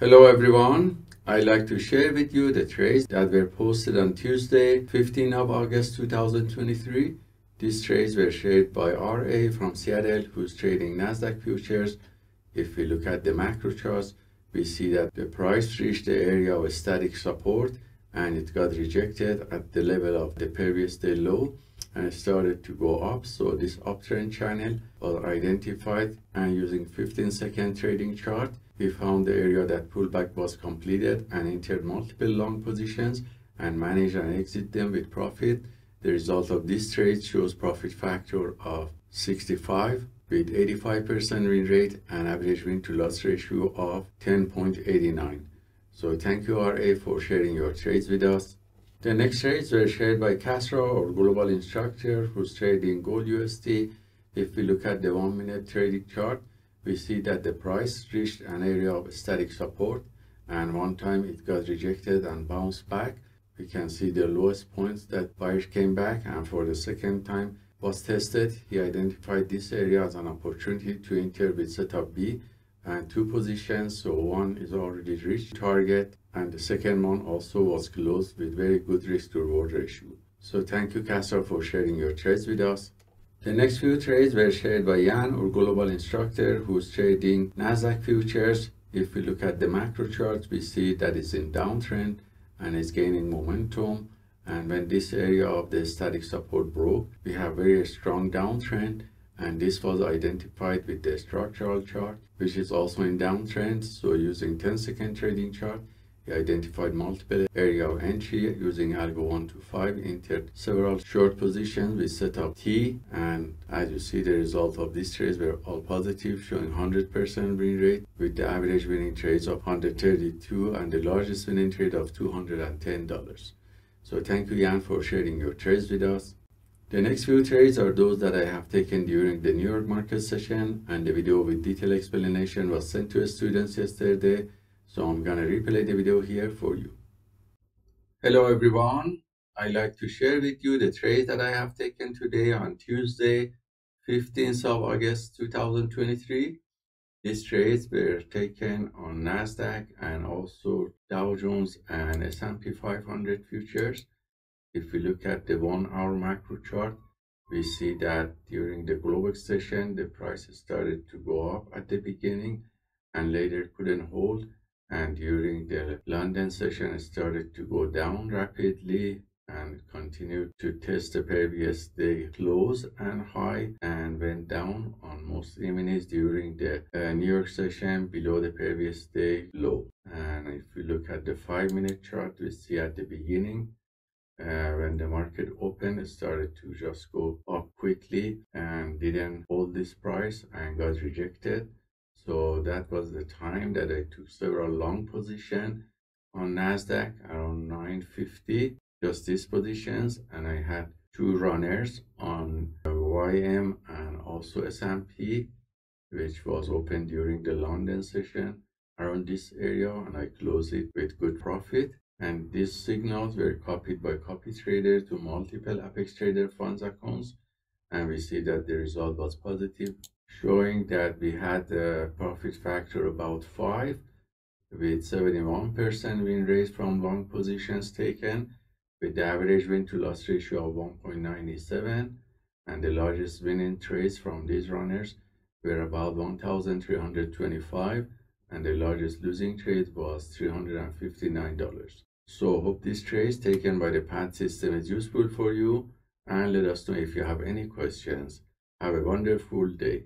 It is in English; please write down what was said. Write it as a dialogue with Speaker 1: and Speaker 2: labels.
Speaker 1: Hello everyone. I'd like to share with you the trades that were posted on Tuesday, 15 of August 2023. These trades were shared by RA from Seattle who's trading Nasdaq futures. If we look at the macro charts, we see that the price reached the area of static support and it got rejected at the level of the previous day low and started to go up. So this uptrend channel was identified and using 15 second trading chart we found the area that pullback was completed and entered multiple long positions and managed and exit them with profit. The result of this trade shows profit factor of 65 with 85% win rate and average win to loss ratio of 10.89 so thank you RA for sharing your trades with us the next trades were shared by Castro, our global instructor, who's trading gold USD. If we look at the one minute trading chart, we see that the price reached an area of static support and one time it got rejected and bounced back. We can see the lowest points that buyers came back and for the second time was tested. He identified this area as an opportunity to enter with setup B and two positions. So one is already reached target and the second one also was closed with very good risk to reward ratio. So thank you Castor for sharing your trades with us. The next few trades were shared by Jan, our global instructor, who's trading Nasdaq futures. If we look at the macro charts, we see that it's in downtrend and it's gaining momentum. And when this area of the static support broke, we have very strong downtrend and this was identified with the structural chart which is also in downtrend so using 10 second trading chart he identified multiple area of entry using algo 1 to 5 entered several short positions with setup T and as you see the result of these trades were all positive showing 100% win rate with the average winning trades of 132 and the largest winning trade of $210. So thank you Jan for sharing your trades with us. The next few trades are those that I have taken during the New York market session and the video with detailed explanation was sent to students yesterday. So I'm gonna replay the video here for you. Hello everyone. I'd like to share with you the trades that I have taken today on Tuesday, 15th of August 2023. These trades were taken on NASDAQ and also Dow Jones and S&P 500 futures. If we look at the one hour macro chart, we see that during the Globex session, the price started to go up at the beginning and later couldn't hold. And during the London session, it started to go down rapidly and continued to test the previous day close and high and went down on most e-minis during the uh, New York session below the previous day low. And if we look at the five minute chart, we see at the beginning uh, when the market opened it started to just go up quickly and didn't hold this price and got rejected. So that was the time that i took several long position on nasdaq around 950 just these positions and i had two runners on ym and also S&P which was open during the london session around this area and i closed it with good profit and these signals were copied by copy trader to multiple apex trader funds accounts. And we see that the result was positive showing that we had a profit factor about 5 with 71% win rate from long positions taken with the average win to loss ratio of 1.97 and the largest winning trades from these runners were about 1325 and the largest losing trade was $359 so hope this trace taken by the PAAT system is useful for you and let us know if you have any questions. Have a wonderful day.